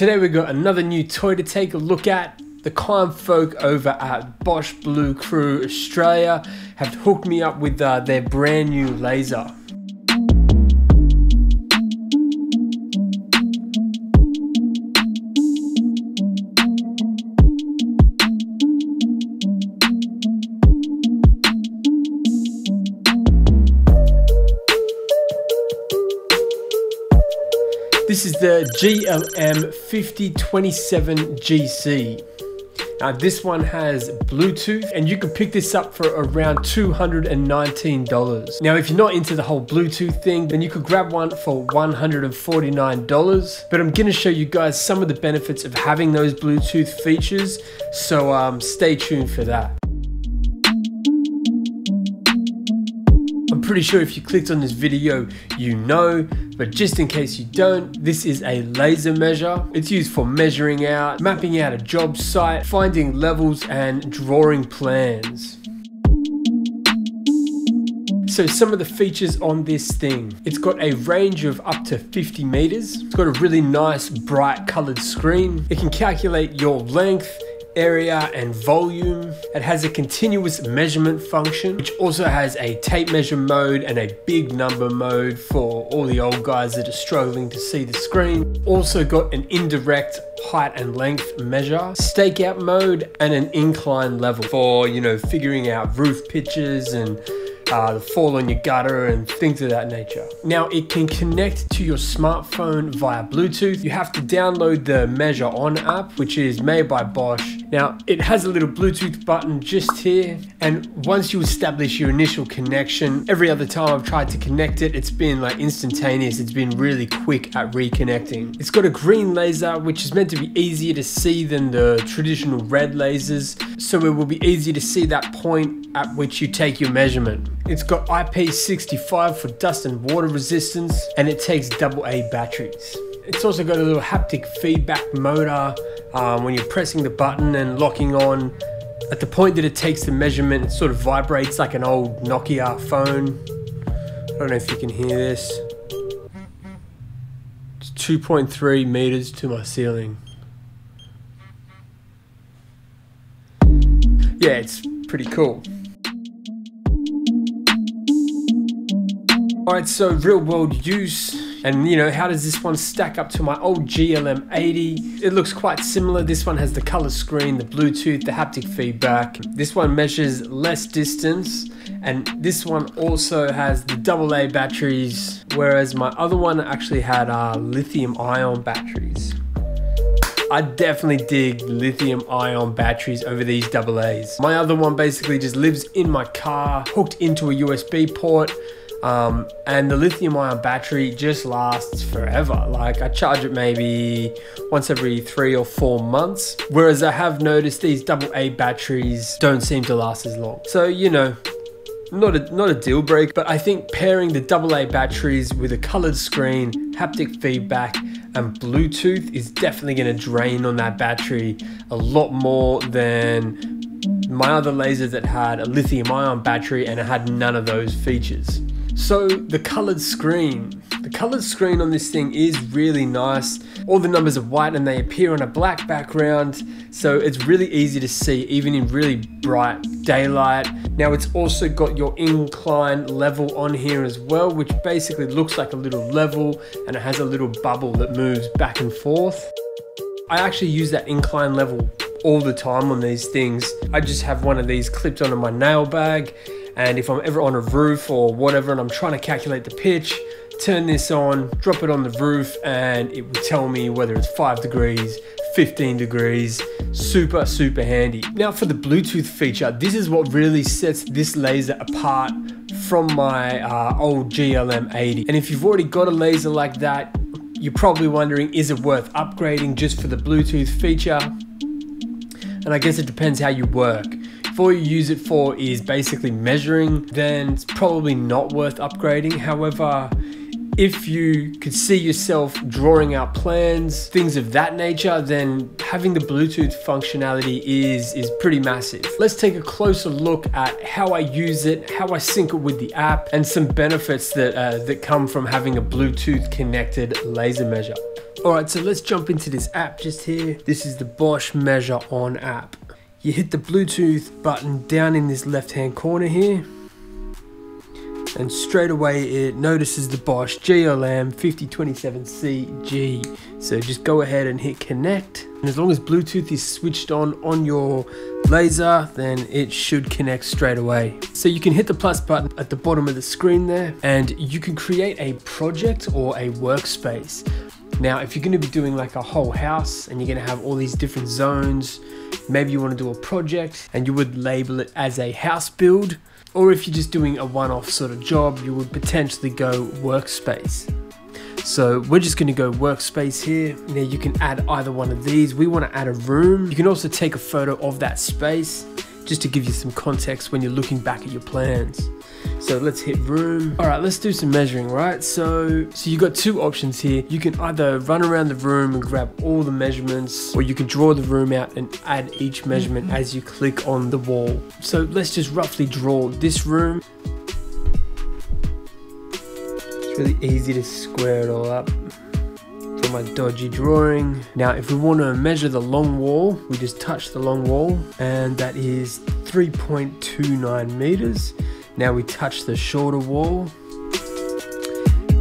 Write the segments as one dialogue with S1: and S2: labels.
S1: Today we've got another new toy to take a look at. The kind folk over at Bosch Blue Crew Australia have hooked me up with uh, their brand new laser. This is the GLM 5027GC. Now this one has Bluetooth and you can pick this up for around $219. Now if you're not into the whole Bluetooth thing, then you could grab one for $149. But I'm gonna show you guys some of the benefits of having those Bluetooth features, so um, stay tuned for that. Pretty sure if you clicked on this video, you know, but just in case you don't, this is a laser measure. It's used for measuring out, mapping out a job site, finding levels and drawing plans. So some of the features on this thing, it's got a range of up to 50 meters. It's got a really nice bright colored screen. It can calculate your length, area and volume. It has a continuous measurement function, which also has a tape measure mode and a big number mode for all the old guys that are struggling to see the screen. Also got an indirect height and length measure, stakeout mode, and an incline level for, you know, figuring out roof pitches and uh, the fall on your gutter and things of that nature. Now it can connect to your smartphone via Bluetooth. You have to download the MeasureOn app, which is made by Bosch. Now it has a little Bluetooth button just here. And once you establish your initial connection, every other time I've tried to connect it, it's been like instantaneous. It's been really quick at reconnecting. It's got a green laser, which is meant to be easier to see than the traditional red lasers. So it will be easy to see that point at which you take your measurement. It's got IP65 for dust and water resistance and it takes AA batteries. It's also got a little haptic feedback motor um, when you're pressing the button and locking on. At the point that it takes the measurement, it sort of vibrates like an old Nokia phone. I don't know if you can hear this. It's 2.3 meters to my ceiling. Yeah, it's pretty cool. Alright, so real world use. And you know, how does this one stack up to my old GLM 80? It looks quite similar. This one has the color screen, the Bluetooth, the haptic feedback. This one measures less distance. And this one also has the AA batteries, whereas my other one actually had uh, lithium ion batteries. I definitely dig lithium ion batteries over these AA's. My other one basically just lives in my car, hooked into a USB port. Um, and the lithium ion battery just lasts forever. Like I charge it maybe once every three or four months. Whereas I have noticed these AA batteries don't seem to last as long. So, you know, not a, not a deal break, but I think pairing the AA batteries with a colored screen, haptic feedback, and Bluetooth is definitely going to drain on that battery a lot more than my other laser that had a lithium ion battery and it had none of those features. So the colored screen, the colored screen on this thing is really nice. All the numbers are white and they appear on a black background. So it's really easy to see even in really bright daylight. Now it's also got your incline level on here as well, which basically looks like a little level and it has a little bubble that moves back and forth. I actually use that incline level all the time on these things. I just have one of these clipped onto my nail bag and if I'm ever on a roof or whatever and I'm trying to calculate the pitch, turn this on, drop it on the roof, and it will tell me whether it's 5 degrees, 15 degrees. Super, super handy. Now, for the Bluetooth feature, this is what really sets this laser apart from my uh, old GLM 80. And if you've already got a laser like that, you're probably wondering is it worth upgrading just for the Bluetooth feature? And I guess it depends how you work all you use it for is basically measuring, then it's probably not worth upgrading. However, if you could see yourself drawing out plans, things of that nature, then having the Bluetooth functionality is, is pretty massive. Let's take a closer look at how I use it, how I sync it with the app, and some benefits that, uh, that come from having a Bluetooth connected laser measure. Alright, so let's jump into this app just here. This is the Bosch Measure On app. You hit the Bluetooth button down in this left hand corner here and straight away it notices the Bosch GLM 5027CG. So just go ahead and hit connect. And as long as Bluetooth is switched on on your laser, then it should connect straight away. So you can hit the plus button at the bottom of the screen there and you can create a project or a workspace. Now, if you're going to be doing like a whole house and you're going to have all these different zones, maybe you want to do a project and you would label it as a house build or if you're just doing a one-off sort of job, you would potentially go workspace. So we're just gonna go workspace here. Now you can add either one of these. We wanna add a room. You can also take a photo of that space just to give you some context when you're looking back at your plans. So let's hit room. All right, let's do some measuring, right? So, so you've got two options here. You can either run around the room and grab all the measurements, or you can draw the room out and add each measurement mm-hmm. as you click on the wall. So let's just roughly draw this room. It's really easy to square it all up my dodgy drawing. Now, if we want to measure the long wall, we just touch the long wall, and that is 3.29 meters. Now we touch the shorter wall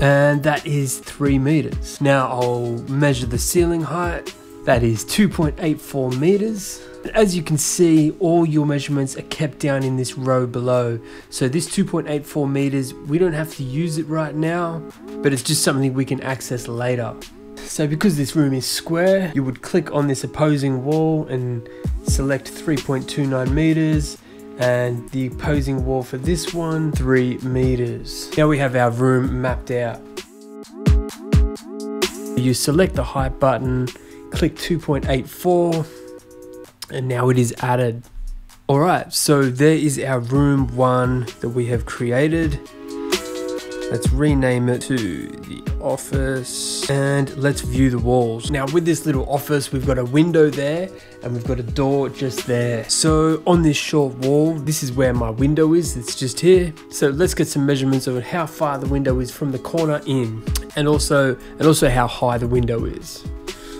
S1: and that is 3 meters. Now I'll measure the ceiling height. That is 2.84 meters. As you can see, all your measurements are kept down in this row below. So this 2.84 meters, we don't have to use it right now, but it's just something we can access later. So because this room is square, you would click on this opposing wall and select 3.29 meters and the opposing wall for this one, three meters. Now we have our room mapped out. You select the height button, click 2.84, and now it is added. Alright, so there is our room one that we have created. Let's rename it to the office and let's view the walls. Now with this little office, we've got a window there and we've got a door just there. So on this short wall, this is where my window is. It's just here. So let's get some measurements of how far the window is from the corner in and also, and also how high the window is.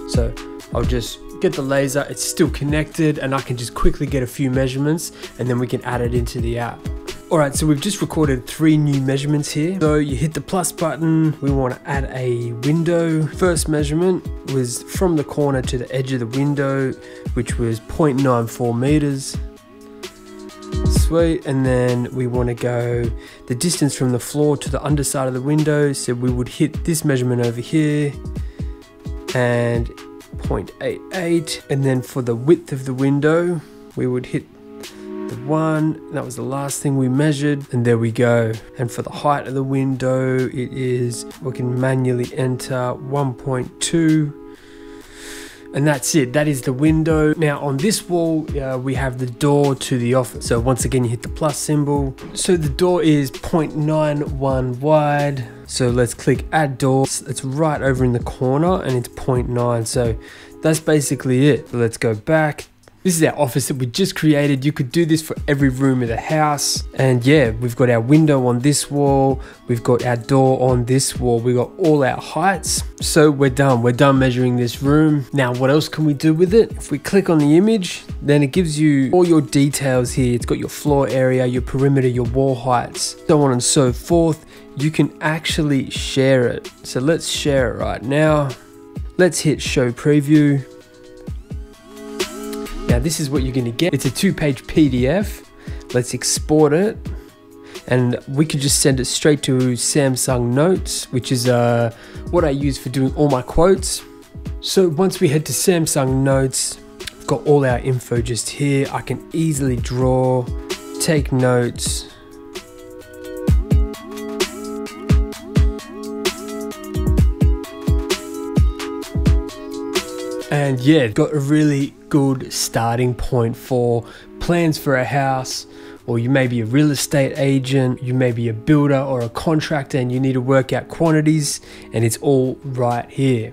S1: So I'll just get the laser, it's still connected and I can just quickly get a few measurements and then we can add it into the app. Alright, so we've just recorded three new measurements here. So you hit the plus button, we want to add a window. First measurement was from the corner to the edge of the window, which was 0.94 meters. Sweet, and then we want to go the distance from the floor to the underside of the window. So we would hit this measurement over here and 0.88. And then for the width of the window, we would hit the one that was the last thing we measured and there we go. And for the height of the window it is we can manually enter 1.2 and that's it that is the window. Now on this wall uh, we have the door to the office. So once again you hit the plus symbol. So the door is 0.91 wide. So let's click add door. It's right over in the corner and it's 0.9 so that's basically it. Let's go back this is our office that we just created. You could do this for every room of the house. And yeah, we've got our window on this wall. We've got our door on this wall. We've got all our heights. So we're done. We're done measuring this room. Now, what else can we do with it? If we click on the image, then it gives you all your details here. It's got your floor area, your perimeter, your wall heights, so on and so forth. You can actually share it. So let's share it right now. Let's hit show preview. Now this is what you're gonna get. It's a two page PDF. Let's export it. And we could just send it straight to Samsung Notes, which is uh, what I use for doing all my quotes. So once we head to Samsung Notes, got all our info just here. I can easily draw, take notes, And yeah, got a really good starting point for plans for a house, or you may be a real estate agent, you may be a builder or a contractor, and you need to work out quantities, and it's all right here.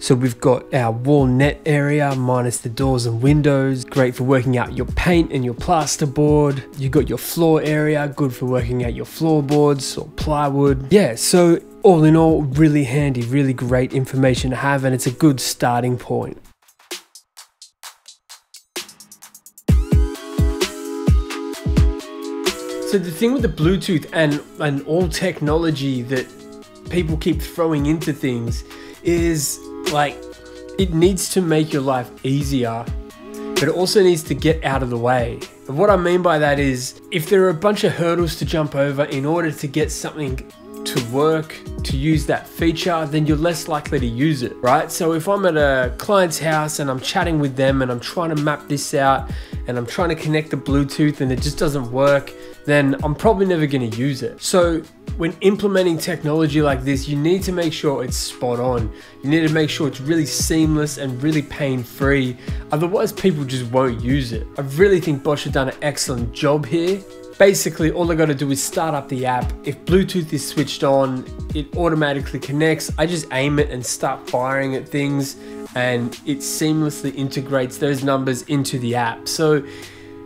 S1: So we've got our wall net area minus the doors and windows, great for working out your paint and your plasterboard. You've got your floor area, good for working out your floorboards or plywood. Yeah, so all in all, really handy, really great information to have, and it's a good starting point. So the thing with the Bluetooth and, and all technology that people keep throwing into things is like it needs to make your life easier, but it also needs to get out of the way. And what I mean by that is if there are a bunch of hurdles to jump over in order to get something to work to use that feature, then you're less likely to use it, right? So if I'm at a client's house and I'm chatting with them and I'm trying to map this out and I'm trying to connect the Bluetooth and it just doesn't work, then I'm probably never going to use it. So when implementing technology like this, you need to make sure it's spot on. You need to make sure it's really seamless and really pain free. Otherwise, people just won't use it. I really think Bosch have done an excellent job here. Basically, all I gotta do is start up the app. If Bluetooth is switched on, it automatically connects. I just aim it and start firing at things and it seamlessly integrates those numbers into the app. So,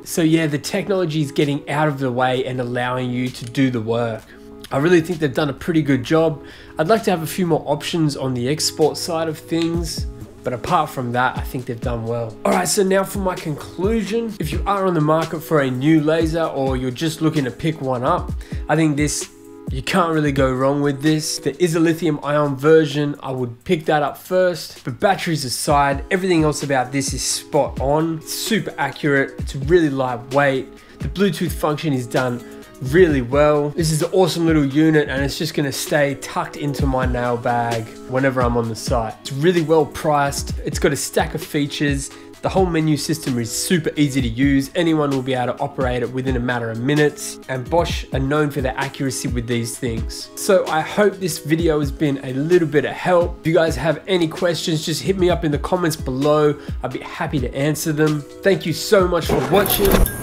S1: so yeah, the technology is getting out of the way and allowing you to do the work. I really think they've done a pretty good job. I'd like to have a few more options on the export side of things. But apart from that, I think they've done well. All right, so now for my conclusion. If you are on the market for a new laser or you're just looking to pick one up, I think this you can't really go wrong with this. There is a lithium ion version. I would pick that up first. But batteries aside, everything else about this is spot on. It's super accurate. It's really lightweight. The Bluetooth function is done really well. This is an awesome little unit and it's just gonna stay tucked into my nail bag whenever I'm on the site. It's really well priced. It's got a stack of features. The whole menu system is super easy to use. Anyone will be able to operate it within a matter of minutes. And Bosch are known for their accuracy with these things. So I hope this video has been a little bit of help. If you guys have any questions, just hit me up in the comments below. I'd be happy to answer them. Thank you so much for watching